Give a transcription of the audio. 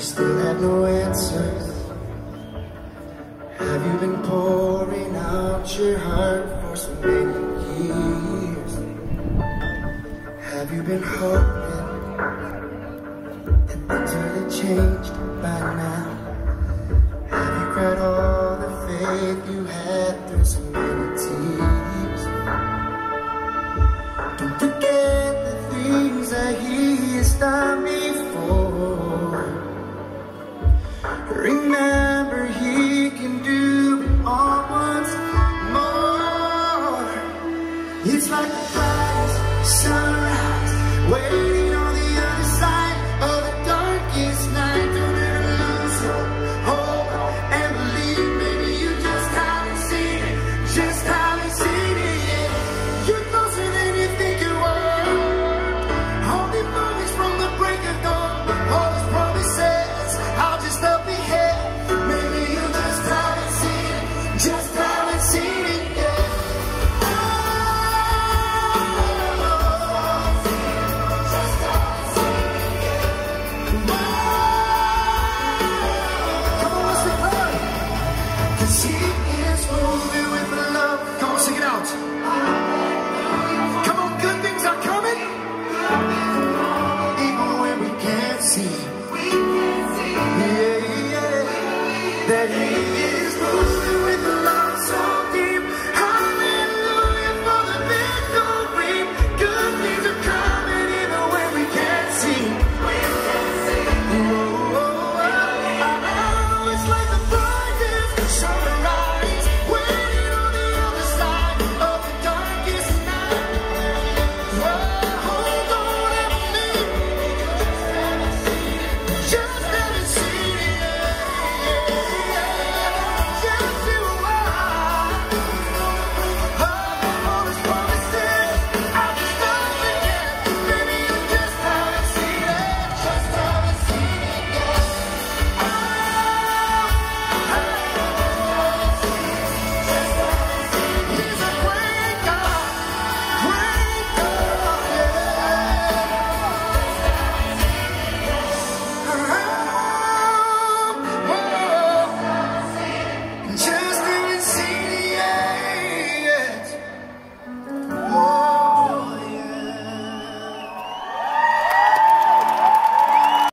still have no answers. Have you been pouring out your heart for so many years? Have you been hoping that things would have changed by now? Have you cried all the faith you had through so many tears? Don't forget the things that he has done before. Remember, he can do it all once more. It's like the brightest sunrise, waiting That he is moving with the love so deep.